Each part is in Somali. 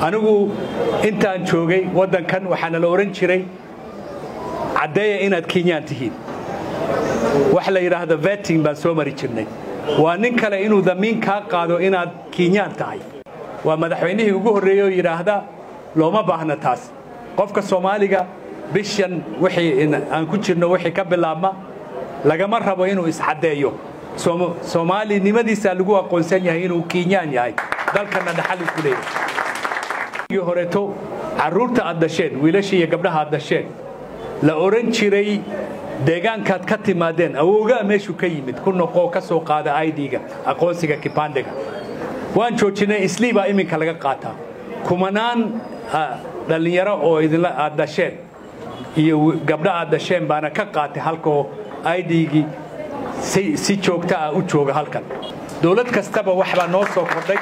anigu intaan joogay waddankan waxaana la odhan jiray caddeeya inaad kenyaan tihiin. Wax la yidhaahdo vetting baan soo mari jirnay. Waa nin kale inuu damiin kaa qaado inaad kenyaan tahay. Waa madaxweynihii ugu horreeyey oo yidhaahda looma baahna taas. Qofka soomaaliga bishan wixii aan ku jirno wixii ka bilaabma lagama rabo inuu iscaddeeyo soomaalinimadiisaa lagu aqoonsan yahay inuu kenyaan yahay. Dalkana dhaxal ku leeyahay horeeto carruurta aad dasheen wiilashii iyo gabdhaha aad dasheen la odhan jiray deegaankaad ka timaadeen awoogaa meeshuu ka yimid ku noqoo ka soo qaada idga aqoonsiga kibandega waan joojinay islii baa iminka laga qaataa. Kumanaan dhallinyaro oo idinla aad dasheen iyo gabdha aad dasheen baana ka qaatay halkoo idgii si joogta ah u jooga halkan. Dowlad kastaba waxbaa noo soo kordhay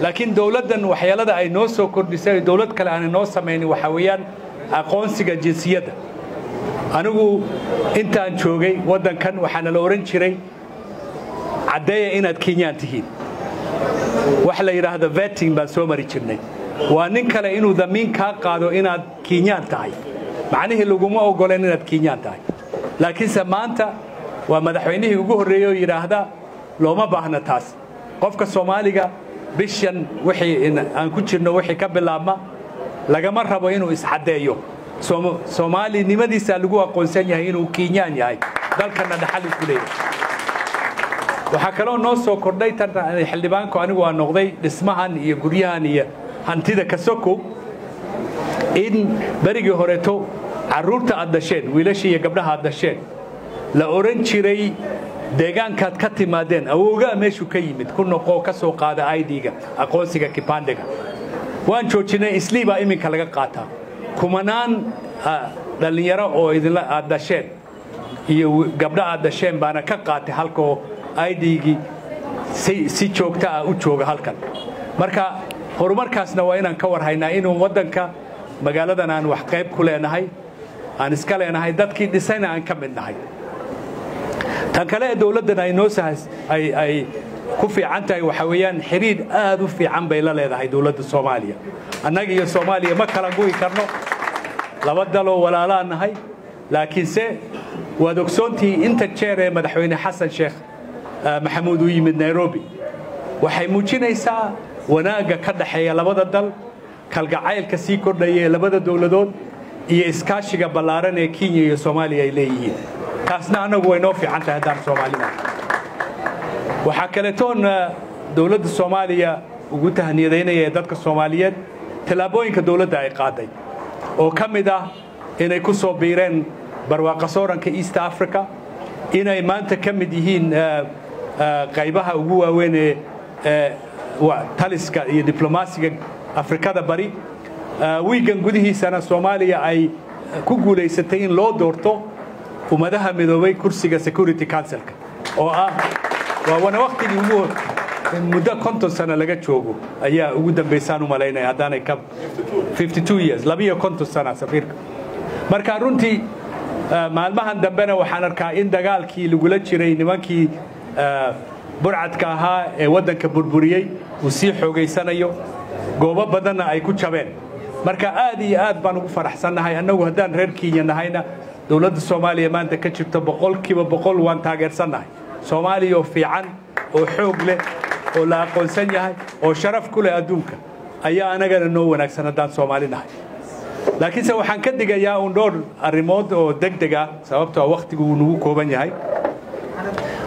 laakiin dowladdan waxyeelada ay noo soo kordhisay dowlad kale aanay noo samaynin waxaa weeyaan aqoonsiga jinsiyadda. Anigu intaan joogay waddankan waxaana la odhan jiray caddeeya inaad kenyaan tihiin. Wax la yidhaahdo vetting baan soo mari jirnay. Waa nin kale inuu damiin kaa qaado inaad kenyaan tahay. Macnihii laguma ogoleen inaad kenyaan tahay. Laakiinse maanta waa madaxweynihii ugu horreeyey oo yidhaahda looma baahna taas. Qofka soomaaliga bishan wixii aan ku jirno wixii ka bilaabma lagama rabo inuu iscaddeeyo soomaalinimadiisaa lagu aqoonsan yahay inuu kenyaan yahay. Dalkana dhaxal ku leeyahay. Waxaa kaloo noo soo kordhay tan xildhibaanku anigu aa noqday dhismahan iyo guryahan iyo hantida kasoko in berigii horeeto carruurta aad dasheen wiilashii iyo gabdhaha aad dasheen la odhan jiray deegaankaad ka timaadeen awoogaa meeshuu ka yimid ku noqoo ka soo qaada idga aqoonsiga kibandega waan joojinay islii baa iminka laga qaataa. Kumanaan dhallinyaro oo idinla aad dasheen iyo gabdha aad dasheen baana ka qaatay halkoo idgii si joogta ah u jooga halkan. Marka horumarkaasna waa inaan ka warhaynaa inuu waddanka magaaladan aan wax qayb ku leenahay aan iska leenahay dadkii dhisayna aan ka mid nahay tan kale ee dowladdan ay noo ay ku fiican tahay waxaa weeyaan xiriir aad u fiican bay la leedahay dowladda soomaaliya. Annaga iyo soomaaliya ma kala gu'i karno. Laba daloo walaalaa nahay. Laakiinse waad ogsoontihi inta jeer ee madaxweyne xasan sheekh maxamuud u yimid nairobi. Waxay muujinaysaa wanaagga ka dhaxeeya labada dal kalgacaylka sii kordhaya ee labada dowladood iyo iskaashiga ballaaran ee kenya iyo soomaaliya ay leeyihiin taasna annagu way noo fiican tahay haddaan soomaalida. Waxaa kaletoon dowladda soomaaliya ugu tahniyadaynaya dadka soomaaliyeed tallaabooyinka dowladda ay qaaday oo ka mid ah inay ku soo biireen barwaaqa sooranka east africa inay maanta ka mid yihiin qaybaha ugu waaweyn ee taliska iyo diblomaasiga afrikada bari. Wiigan gudihiisana soomaaliya ay ku guulaysatay in loo doorto ummadaha midoobay kursiga security councilka oo ah waa wana waktigii ugu muddo konton sano laga joogo ayaa ugu dambaysaan u malaynaya haddaanay ka years labiyo konton sana safiirka marka runtii maalmahan dambena waxaan arkaa in dagaalkii lagula jiray nimankii burcadka ahaa ee waddanka burburiyey uu sii xoogaysanayo goobo badanna ay ku jabeen. Marka aad iyo aad baan ugu faraxsannahay annagu haddaan reer kenya nahayna dowladda soomaaliya maanta ka jirto boqolkiiba boqol waan taageersannahay soomaaliya oo fiican oo xoog leh oo la aqoonsan yahay oo sharaf ku leh adduunka ayaa anagana noo wanaagsan haddaan soomaali nahay. Laakiinse waxaan ka digayaa uun dhowr arrimood oo deg deg ah sababtoo wakhtigu uu nagu kooban yahay.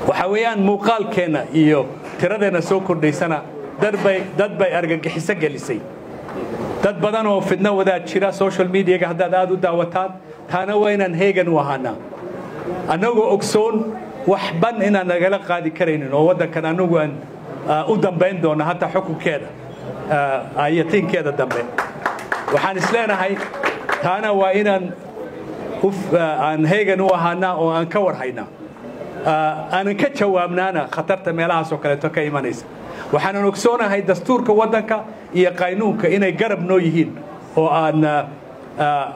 Waxaa weeyaan muuqaalkeenna iyo tiradeenna soo kordhaysana dad argagixiso gelisay dad badan oo fidno wadaad jira social mediaga haddaad aad u daawataan taana waa inaan heegan u annagoo ogsoon wax ban inaan nagala qaadi karaynin oo waddankan annagu aan u dambayn doonno hataa xukunkeeda ayatiinkeeda dambe. Waxaan isleenahay taana waa inaan aan heegan u ahaanaa oo aan ka warhaynaa aanan ka jawaabnaana khatarta meelahaasoo kaleeto ka imanaysa. Waxaanan ogsoonahay dastuurka waddanka iyo qaynuunka inay garab noo yihiin oo aan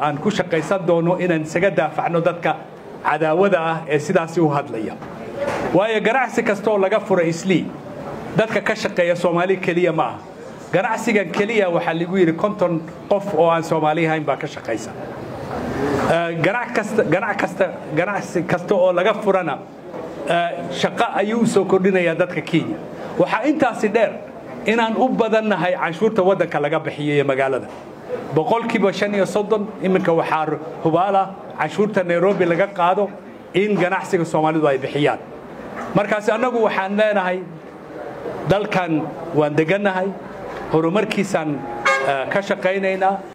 aan ku shaqaysan doono inaan isaga daafacno dadka cadaawada ah ee sidaasi u hadlaya. Waayo ganacsi kastooo laga fura islii dadka ka shaqeeya soomaali keliya ma aha. Ganacsigan keliya waxaa lagu yidhi konton qof oo aan soomaali ahayn baa ka shaqaysa. Ganacsi kasta oo laga furana shaqo ayuu soo kordhinayaa dadka kenya. Waxaa intaasi dheer inaan u badannahay canshuurta waddanka laga bixiyo ee magaalada. Boqolkiiba shan iyo soddon iminka waxaa hubaala canshuurta nairobi laga qaado in ganacsiga soomaalidu ay bixiyaan. Markaas annagu waxaan leenahay dalkan waan degannahay horumarkiisaan ka shaqaynaynaa